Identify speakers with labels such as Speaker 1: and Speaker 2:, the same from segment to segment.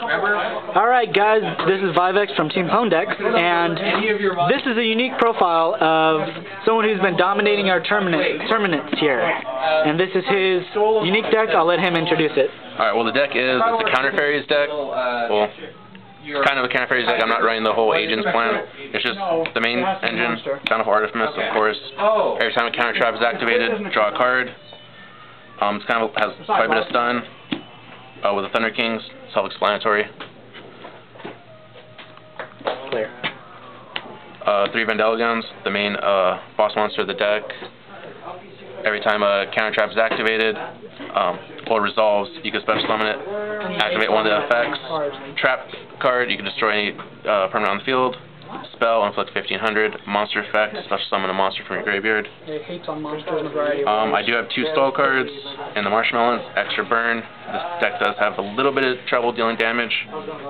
Speaker 1: Remember?
Speaker 2: Alright guys, this is Vyvex from Teampwndecks, and this is a unique profile of someone who's been dominating our tournament, tournaments here. And this is his unique deck, I'll let him introduce it.
Speaker 3: Alright, well the deck is, it's a Counter Fairies deck. Well, it's kind of a Counter Fairies deck, I'm not running the whole Agents plan. It's just the main engine, kind of Artemis, of course. Every time a Counter Trap is activated, draw a card. Um, it's kind of has quite a bit of stun. Uh, with the Thunder Kings, self-explanatory.
Speaker 2: Clear.
Speaker 3: Uh, three Van'Dalgyons, the main uh, boss monster of the deck. Every time a counter trap is activated, um, or resolves, you can special summon it, activate one of the effects. Trap card, you can destroy any uh, permanent on the field. Spell, inflict 1500. Monster effect, special summon a monster from your graveyard.
Speaker 2: It hates on monsters in a variety
Speaker 3: Um, I do have two stall cards and the Marshmallows, extra burn. This deck does have a little bit of trouble dealing damage,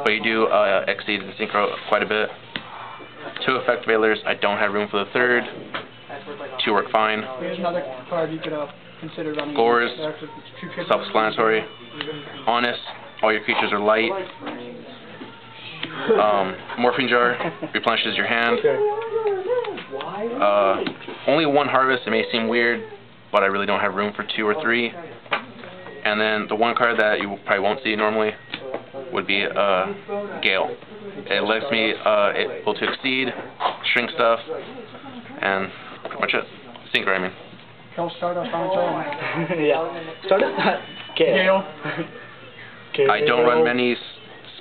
Speaker 3: but you do uh, exceed the synchro quite a bit. Two effect veilers, I don't have room for the third. Two work fine.
Speaker 4: Here's another card you could uh.
Speaker 3: Gorz,
Speaker 4: It's two trips.
Speaker 3: Self-explanatory. Honest, all your creatures are light. Um, Morphing Jar, replenishes your hand. Uh, only one harvest, it may seem weird, but I really don't have room for two or three. And then the one card that you probably won't see normally would be uh, Gale. It lets me uh, able to exceed, shrink stuff, and pretty much it. Synchro, I mean.
Speaker 4: He'll start us on its own.
Speaker 2: yeah. Start it. Gale.
Speaker 4: Gale.
Speaker 3: I don't run many s-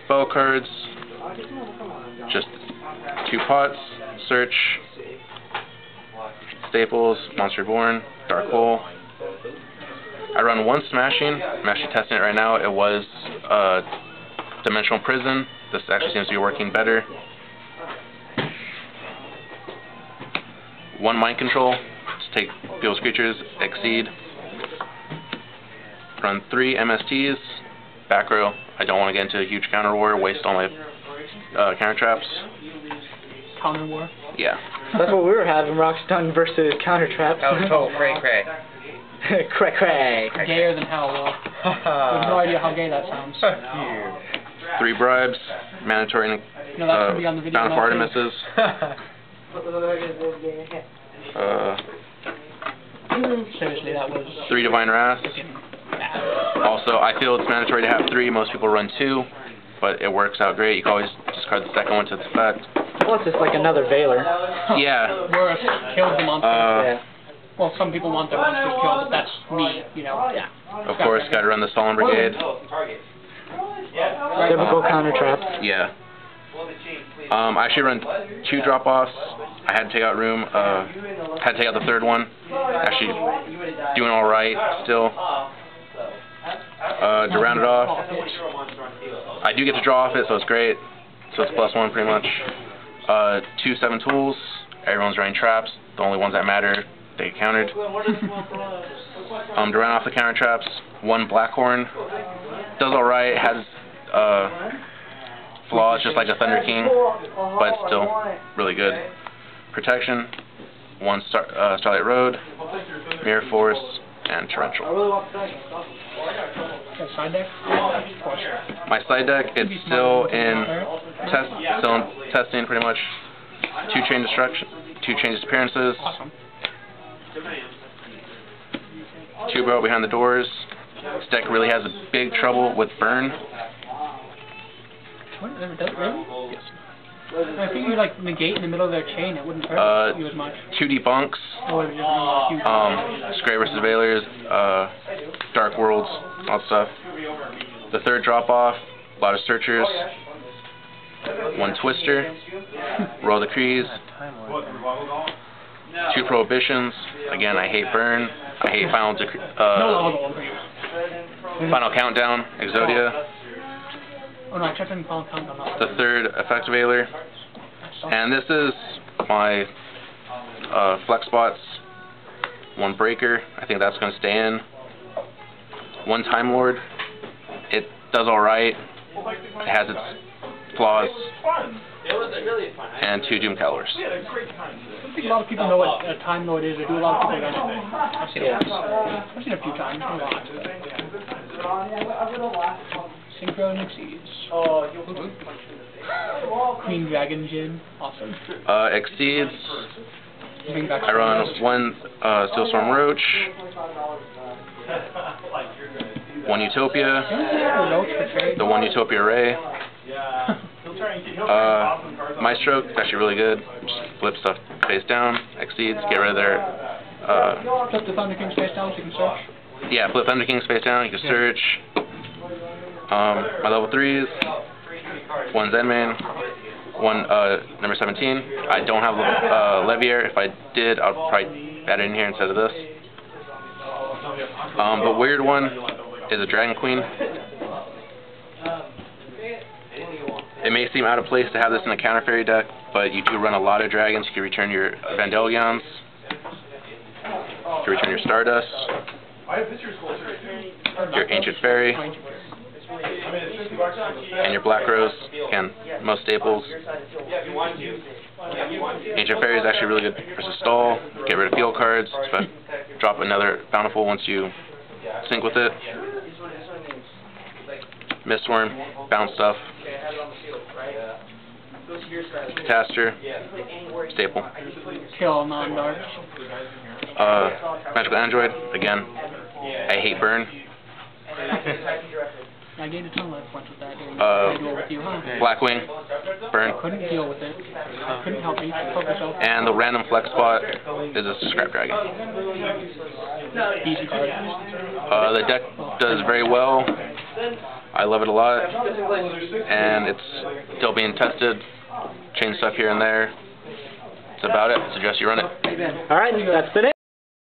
Speaker 3: spell cards. Just two pots, search, staples, monster born, dark hole. I run one smashing. I'm actually testing it right now. It was uh, dimensional prison. This actually seems to be working better. One mind control. Just take people's creatures, exceed. Run three MSTs. Back row. I don't want to get into a huge counter war, waste all my uh, counter traps.
Speaker 4: Counter war.
Speaker 3: Yeah.
Speaker 2: That's what we were having, Rockstone versus Counter Traps.
Speaker 1: That was total cray cray.
Speaker 2: cray cray.
Speaker 4: Gayer than hell, Will. I have no idea how gay that sounds.
Speaker 3: Three bribes, mandatory
Speaker 4: No, that's
Speaker 3: uh,
Speaker 4: gonna be on the video.
Speaker 3: bound
Speaker 4: not
Speaker 3: for. Artemises. Uh,
Speaker 4: Seriously, that was
Speaker 3: three divine wraths.
Speaker 4: bad.
Speaker 3: Also, I feel it's mandatory to have three. Most people run two, but it works out great. You can always discard the second one to its effect.
Speaker 2: Plus, it's like another Veiler.
Speaker 3: Yeah.
Speaker 4: Worse, killed the monster.
Speaker 3: Uh,
Speaker 2: yeah.
Speaker 4: well, some people want their monsters killed, but that's me, you know. Yeah.
Speaker 3: of course, got to run the Solemn Brigade.
Speaker 2: Typical Counter Traps.
Speaker 3: Yeah. Um, I actually run two drop-offs. I had to take out room. Uh, had to take out the third one. Actually, doing all right still. Uh, to round it off, I do get to draw off it, so it's great. So it's plus one pretty much. Uh, two seven tools. Everyone's running traps. The only ones that matter, they countered. Um, to run off the counter traps, one Blackhorn. Does all right. Has uh, flaws just like a Thunder King, but still really good. Protection, one Star, uh, Starlight Road, Mirror Force, and Torrential.
Speaker 4: Side deck?
Speaker 3: My side deck, it's still in test, still in testing pretty much. Two chain destruction, two chain disappearances,
Speaker 4: Awesome.
Speaker 3: two barrel behind the doors. This deck really has a big trouble with burn.
Speaker 4: What? Does, really?
Speaker 3: Yes.
Speaker 4: I think you like negate in the middle of their chain. It wouldn't hurt
Speaker 3: Uh,
Speaker 4: you as much.
Speaker 3: Two debunks,
Speaker 4: It would just be a huge.
Speaker 3: um, Veilers, uh, Dark Worlds, all that stuff. The third drop off, a lot of searchers, one Twister, Royal Decrees, two Prohibitions. Again, I hate Burn. I hate Final uh. Final Countdown, Exodia.
Speaker 4: Oh no, I checked in Final Countdown. not-
Speaker 3: The third Effective Veiler. And this is my uh, flex spots. One breaker. I think that's going to stay in. One Time Lord. It does all right. It has its flaws. And two Doom Cowlers.
Speaker 4: I don't think a lot of people know what a Time Lord is, or do a lot of people don't. I've seen it once. I've seen it a few times. A lot. Synchro and Exceeds. Queen Dragun Djinn. Awesome.
Speaker 3: Uh, exceeds.
Speaker 4: Bring
Speaker 3: I run one uh, Steelswarm Roach, one Utopia,
Speaker 4: Roach for trade.
Speaker 3: the one Utopia Ray. Uh, Maestro, it's actually really good. Just flip stuff face down, exceeds, get rid of their, uh,
Speaker 4: Flip the Thunder King face down so you can search.
Speaker 3: yeah, flip Thunder King face down, you can search. Um, my level 3s, one Zenman, one, uh, number 17. I don't have, uh, Leviair. If I did, I'd probably add it in here instead of this. Um, but weird one is a Dragon Queen. It may seem out of place to have this in a counter fairy deck, but you do run a lot of dragons. You can return your Van'Dalgyons. You can return your Stardust. Your Ancient Fairy. And your Black Rose. Again, most staples. Ancient Fairy is actually really good versus stall. Get rid of field cards. But drop another Bountiful once you sync with it. Mist Wurm, bounce stuff. Catastor, staple.
Speaker 4: Kill non-dark.
Speaker 3: Uh, Magical Android, again. I hate burn.
Speaker 4: I gained a ton of life points with that during
Speaker 3: Uh,
Speaker 4: my with you, huh?
Speaker 3: Blackwing, burn.
Speaker 4: Couldn't deal with it. Couldn't help me. Help yourself.
Speaker 3: And the random flex spot is a Scrap Dragon.
Speaker 4: Easy card.
Speaker 3: Uh, the deck does very well. I love it a lot. And it's still being tested. Change stuff here and there. That's about it. Suggest you run it.
Speaker 2: Alright, that's been it.